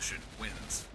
Coalition wins.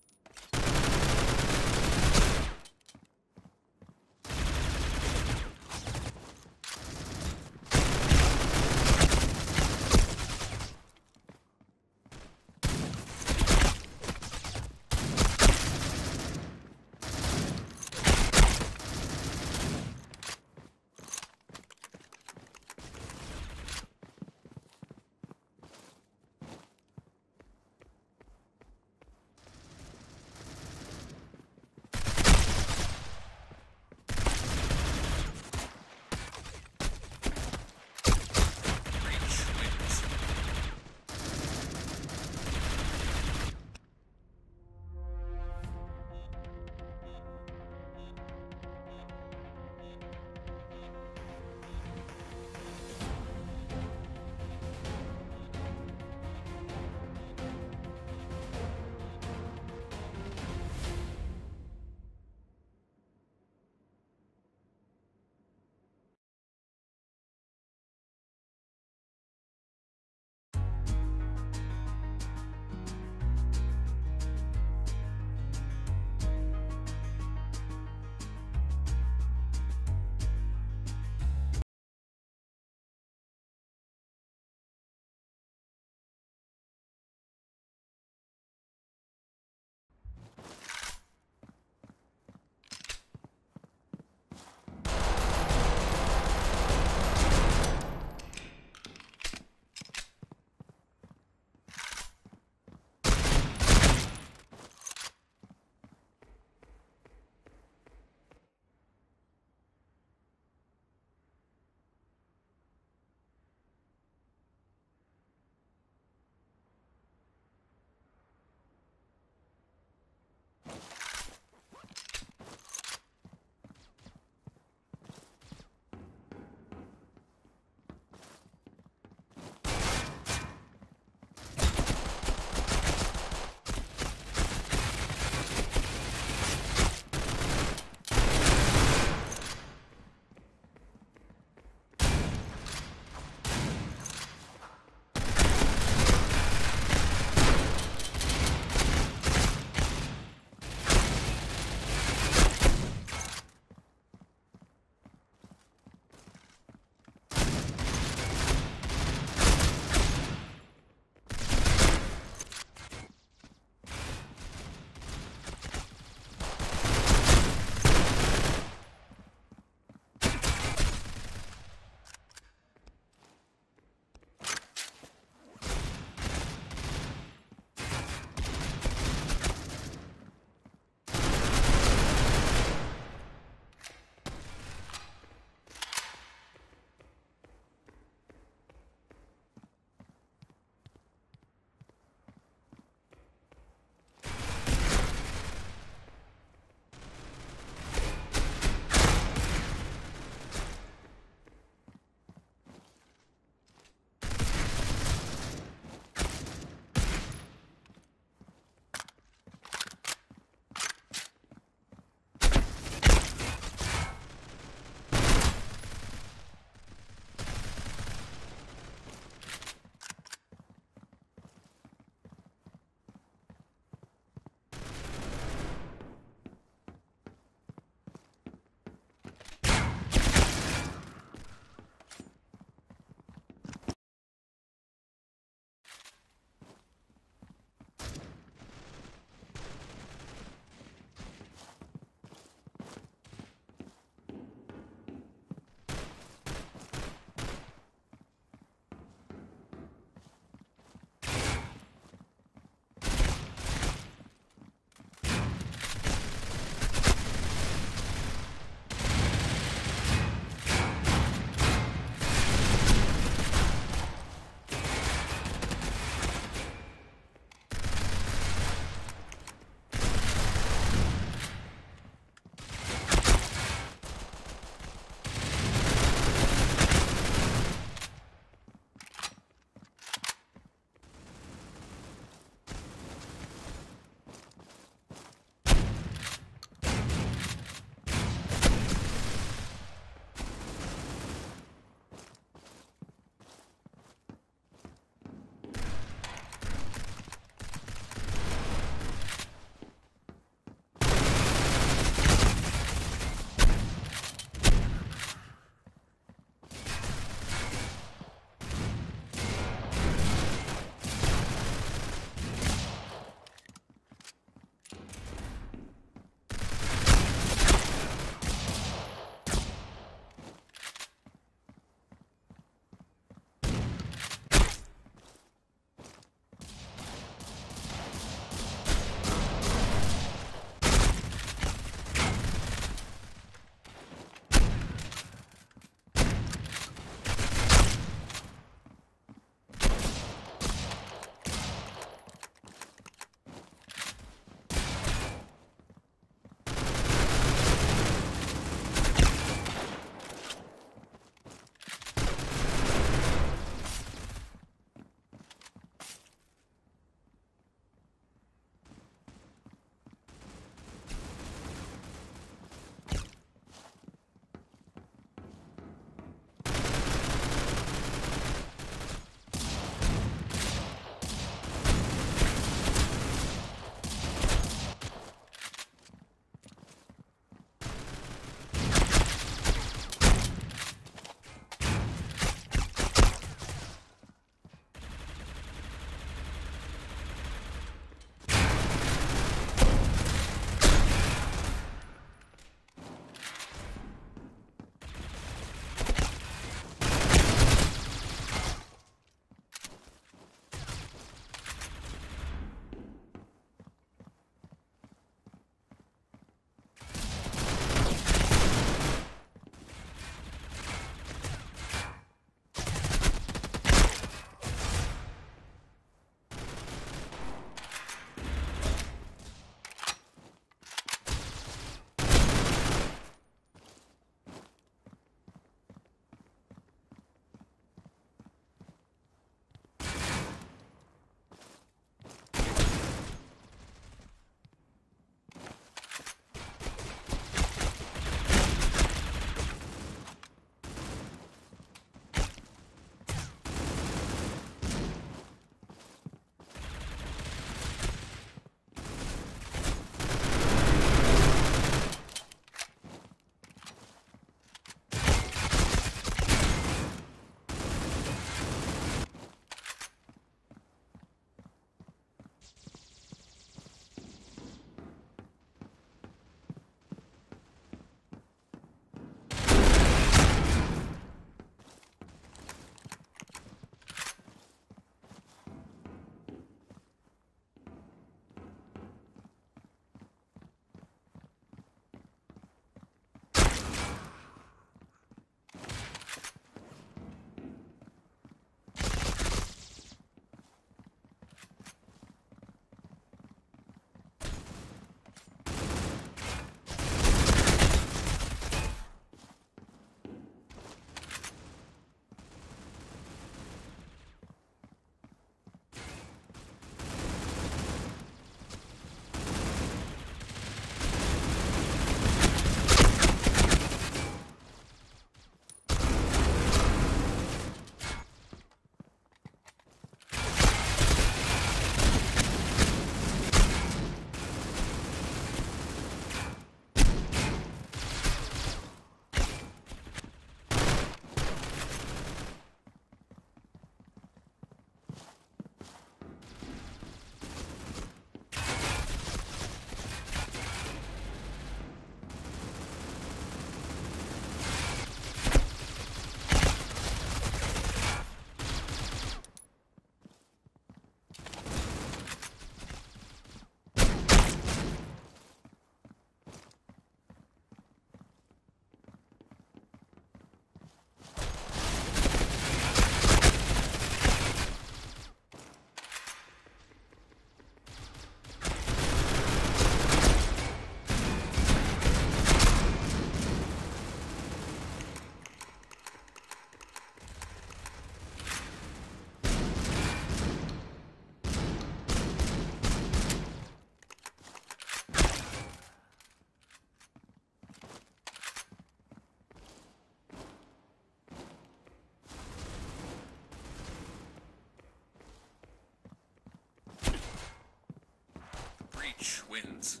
match wins.